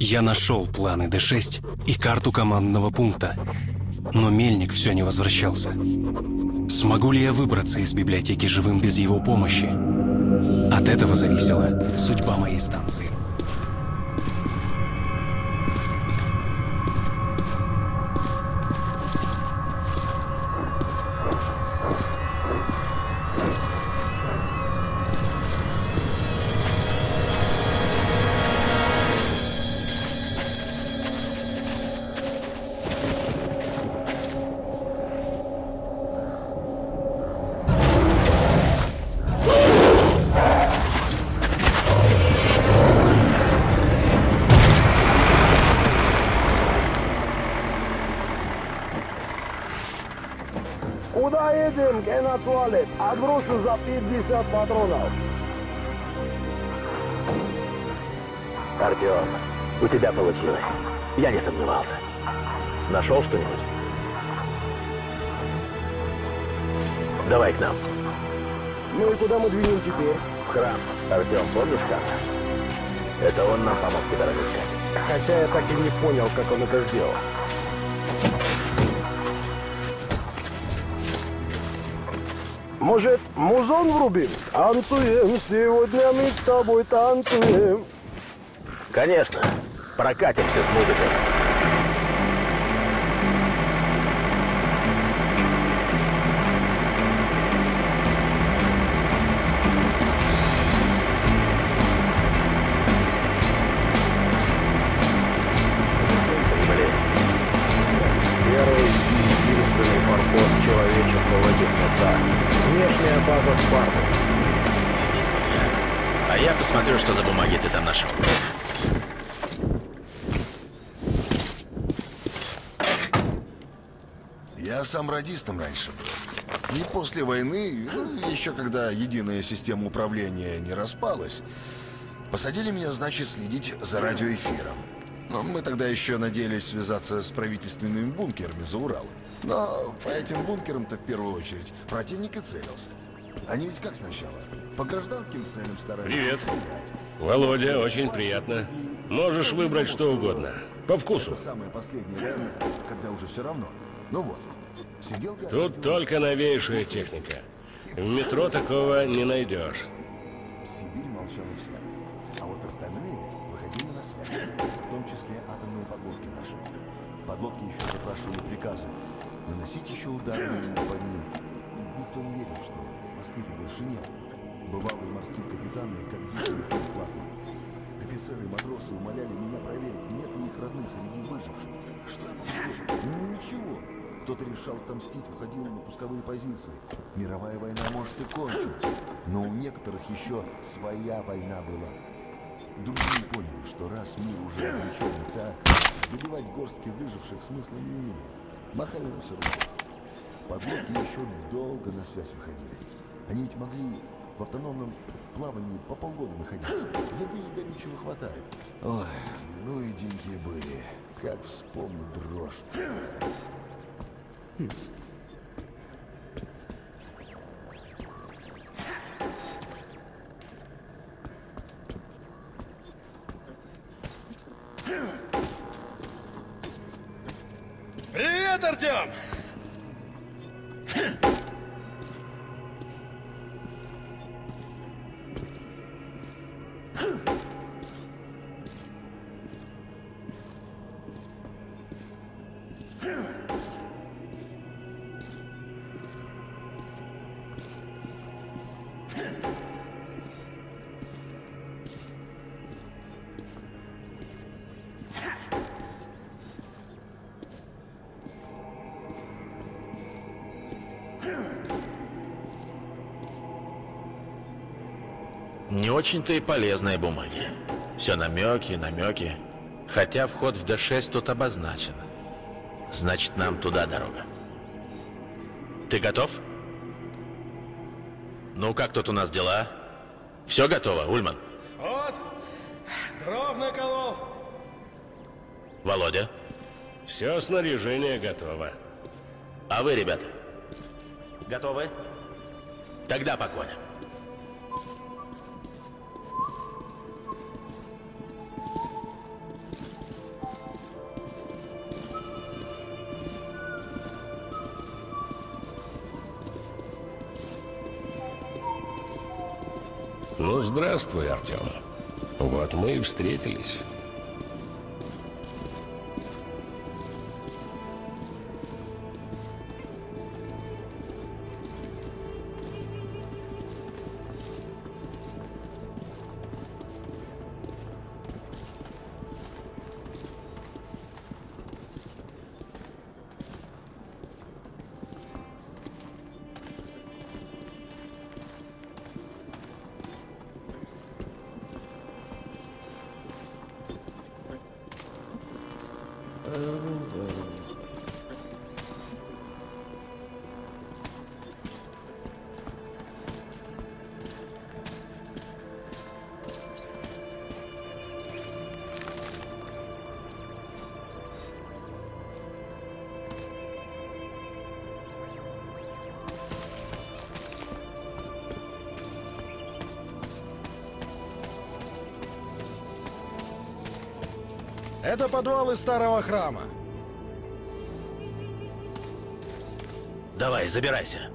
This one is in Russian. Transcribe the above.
Я нашел планы Д-6 и карту командного пункта, но Мельник все не возвращался. Смогу ли я выбраться из библиотеки живым без его помощи? От этого зависела судьба моей станции. Куда едем? Ген на туалет. Отброшу за 50 патронов. Артем, у тебя получилось. Я не сомневался. Нашел что-нибудь? Давай к нам. Ну и куда мы двинем теперь? В храм. Артем, помнишь как? Это он нам помог тебя разыскать. Хотя я так и не понял, как он это сделал. Может, музон врубим? Танцуем, сегодня мы с тобой танцуем. Конечно. Прокатимся с музыкой. Посмотрю, что за бумаги ты там нашел. Я сам радистом раньше был. И после войны, ну, еще когда единая система управления не распалась, посадили меня, значит, следить за радиоэфиром. Но мы тогда еще надеялись связаться с правительственными бункерами за Уралом. Но по этим бункерам-то в первую очередь противник и целился. Они ведь как сначала? По гражданским целям старались. Привет. Володя, очень приятно. Можешь выбрать что угодно. По вкусу. Это самое последнее время, когда уже все равно. Ну вот. Сидел Тут только новейшая техника. В метро такого не найдешь. Сибирь молчала вся. А вот остальные выходили на связь. В том числе атомные подлодки наши. Подлодки еще запрашивали приказы. Наносить еще удары по ним. Никто не верил, что Москвы-то больше нет. Бывалые морские капитаны, как фронт плакали. Офицеры и матросы умоляли меня проверить, нет ли их родных среди выживших. Что я мог сделать? Ну, ничего. Кто-то решал отомстить, уходил на пусковые позиции. Мировая война, может, и кончилась. Но у некоторых еще своя война была. Другие поняли, что раз мир уже обречен так, добивать горстки выживших смысла не имеет. Махали русы рукой. Подлодки еще долго на связь выходили. Они ведь могли в автономном плавании по полгода находиться. Еды и горючего хватает. Ой, ну и деньги были. Как вспомню дрожь. Привет, Артем! Не очень-то и полезные бумаги. Все намеки, намеки. Хотя вход в Д6 тут обозначен. Значит, нам туда дорога. Ты готов? Ну, как тут у нас дела? Все готово, Ульман? Вот, дров наколол. Володя? Все снаряжение готово. А вы, ребята? Готовы? Тогда по коням. Ну, здравствуй, Артем. Вот мы и встретились. Это подвалы старого храма. Давай, забирайся.